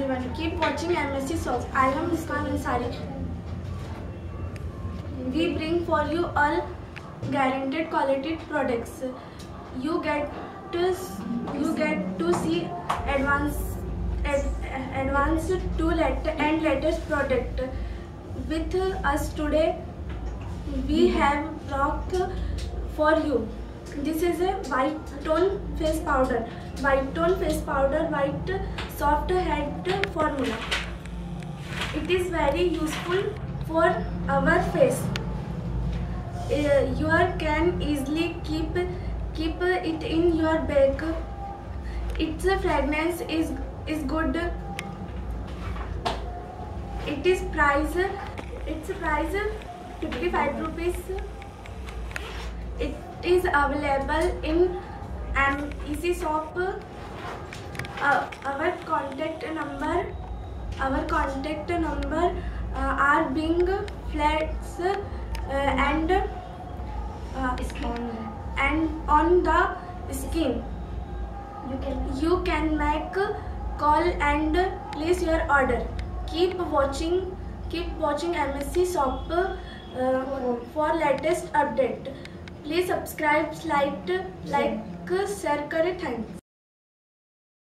everyone. Keep watching MSc Songs. I am Ismail Ansari. We bring for you all guaranteed quality products. You get to you get to see advanced advanced to let and latest product. With us today, we have rock for you. This is a white tone face powder. White soft head formula. It is very useful for our face. Uh, you can easily keep it in your bag. Its fragrance is good. Its price 55 rupees is available in an easy shop. Uh, our contact number, our contact number uh, are being flats uh, and on, uh, and on the skin. You can you can make call and place your order. Keep watching keep watching MSC shop uh, for latest update. Please subscribe light like share करे thank you